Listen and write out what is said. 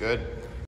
Good.